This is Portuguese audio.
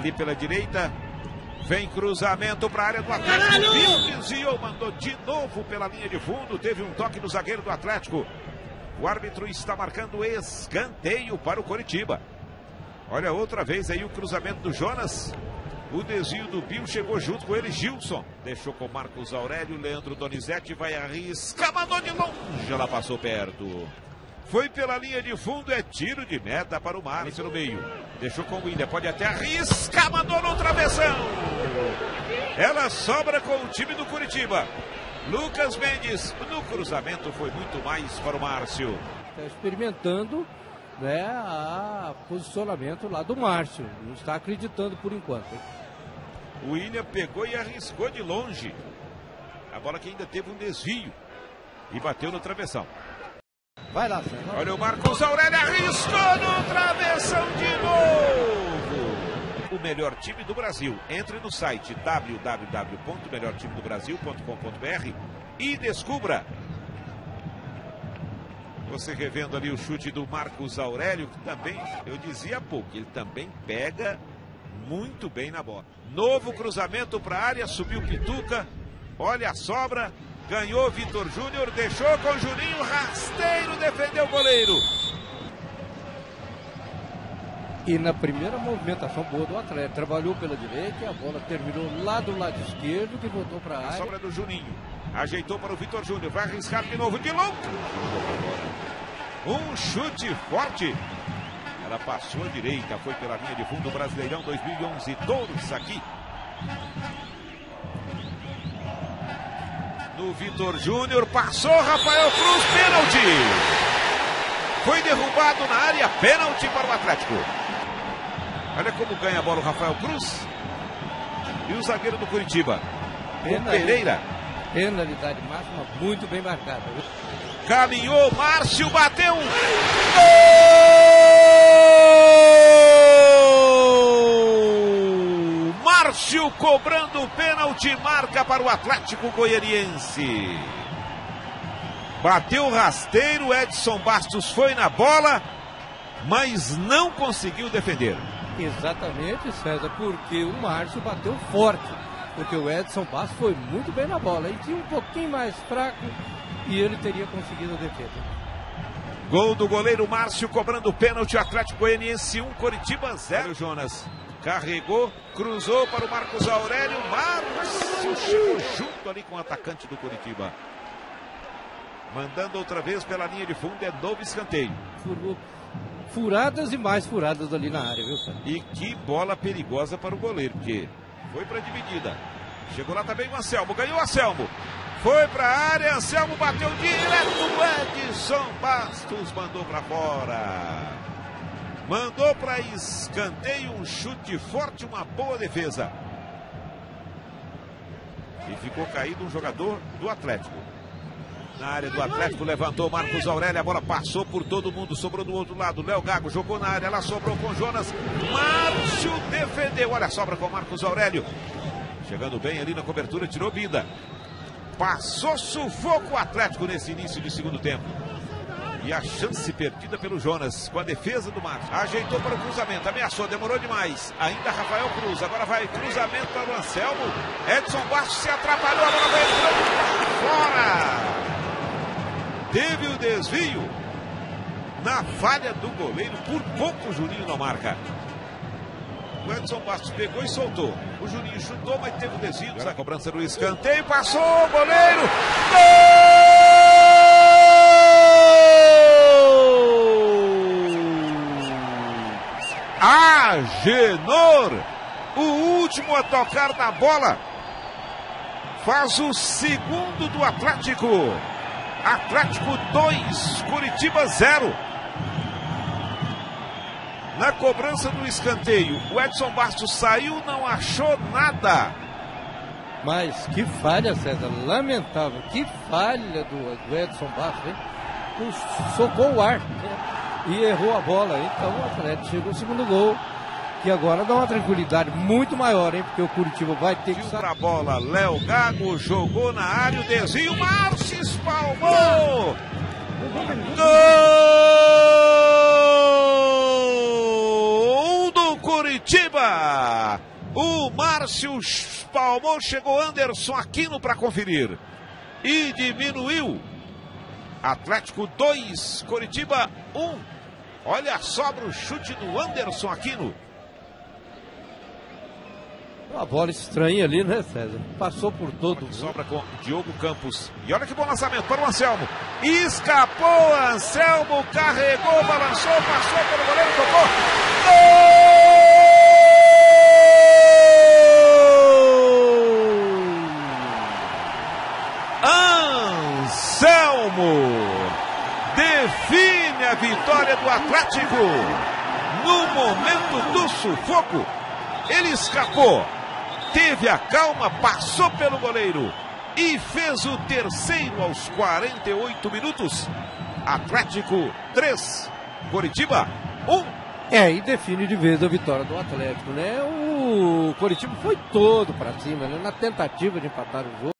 Ali pela direita. Vem cruzamento para a área do Atlético. Viu, desviou, mandou de novo pela linha de fundo. Teve um toque do zagueiro do Atlético. O árbitro está marcando escanteio para o Coritiba. Olha outra vez aí o cruzamento do Jonas. O desvio do Bill chegou junto com ele, Gilson. Deixou com Marcos Aurélio, Leandro Donizete vai arriscar, mandou de longe, ela passou perto. Foi pela linha de fundo, é tiro de meta para o Márcio no meio. Deixou com o William, pode até arriscar, mandou no travessão. Ela sobra com o time do Curitiba. Lucas Mendes, no cruzamento foi muito mais para o Márcio. Está experimentando né, a posicionamento lá do Márcio. Não está acreditando por enquanto. O William pegou e arriscou de longe. A bola que ainda teve um desvio e bateu no travessão. Vai lá, Sérgio. Olha o Marcos Aurélio, arriscou no travessão de novo. O melhor time do Brasil. Entre no site www.melhortimedobrasil.com.br e descubra. Você revendo ali o chute do Marcos Aurélio, que também, eu dizia há pouco, ele também pega muito bem na bola. Novo cruzamento para a área, subiu Pituca. Olha a sobra, ganhou Vitor Júnior, deixou com Juninho, rasteiro, defendeu o goleiro. E na primeira movimentação boa do atleta, trabalhou pela direita e a bola terminou lá do lado esquerdo, que voltou para a área. Sobra do Juninho, ajeitou para o Vitor Júnior, vai arriscar de novo, de longe. Um chute forte. Ela passou à direita, foi pela linha de fundo Brasileirão 2011. Todos aqui. No Vitor Júnior, passou Rafael Cruz, pênalti. Foi derrubado na área, pênalti para o Atlético. Olha como ganha a bola o Rafael Cruz. E o zagueiro do Curitiba, o Pereira. Penalidade máxima, muito bem marcada. Caminhou, Márcio bateu. Gol! Márcio cobrando pênalti, marca para o Atlético Goianiense. Bateu rasteiro, Edson Bastos foi na bola, mas não conseguiu defender. Exatamente, César, porque o Márcio bateu forte. Porque o Edson Bastos foi muito bem na bola. Ele tinha um pouquinho mais fraco e ele teria conseguido a defesa. Gol do goleiro Márcio cobrando pênalti Atlético Goianiense 1, Coritiba 0. Jonas carregou, cruzou para o Marcos Aurélio. Márcio chegou junto ali com o atacante do Coritiba. Mandando outra vez pela linha de fundo, é novo escanteio. Furou furadas e mais furadas ali na área, viu, cara? E que bola perigosa para o goleiro, porque foi para a dividida. Chegou lá também o Anselmo, ganhou o Anselmo. Foi para a área, Anselmo bateu direto, Edson Bastos mandou para fora. Mandou para escanteio, um chute forte, uma boa defesa. E ficou caído um jogador do Atlético. Na área do Atlético, levantou Marcos Aurélio, a bola passou por todo mundo, sobrou do outro lado. Léo Gago jogou na área, ela sobrou com Jonas. Márcio defendeu, olha a sobra com Marcos Aurélio. Chegando bem ali na cobertura, tirou vida. Passou sufoco o Atlético nesse início de segundo tempo. E a chance perdida pelo Jonas com a defesa do Márcio. Ajeitou para o cruzamento, ameaçou, demorou demais. Ainda Rafael Cruz, agora vai cruzamento para o Anselmo. Edson Bastos se atrapalhou, a bola vai entrando fora. Teve o desvio na falha do goleiro. Por pouco o Juninho não marca. O Edson Bastos pegou e soltou. O Juninho chutou, mas teve o desvio. A cobrança do escanteio. Passou o goleiro. Gol! Agenor, o último a tocar na bola, faz o segundo do Atlético. Atlético 2, Curitiba 0. Na cobrança do escanteio, o Edson Bastos saiu, não achou nada. Mas que falha, César, lamentável. Que falha do, do Edson Bastos, hein? O- Socou o ar né? e errou a bola. Então o Atlético chegou ao segundo gol. Que agora dá uma tranquilidade muito maior, hein? Porque o Curitiba vai ter que pra bola, Léo Gago jogou na área, o desvio, Márcio espalmou. Gol do Curitiba. Curitiba. O Márcio espalmou, chegou Anderson Aquino para conferir. E diminuiu. Atlético 2, Curitiba 1. Um. Olha, sobra o chute do Anderson Aquino. Uma bola estranha ali, né, César? Passou por todo. Sobra com Diogo Campos. E olha que bom lançamento para o Anselmo. Escapou, Anselmo, carregou, balançou, passou pelo goleiro, tocou. Gol! Anselmo define a vitória do Atlético no momento do sufoco. Ele escapou teve a calma, passou pelo goleiro e fez o terceiro aos 48 minutos. Atlético 3, Coritiba 1. É, e define de vez a vitória do Atlético, né? O Coritiba foi todo para cima, né? Na tentativa de empatar o jogo.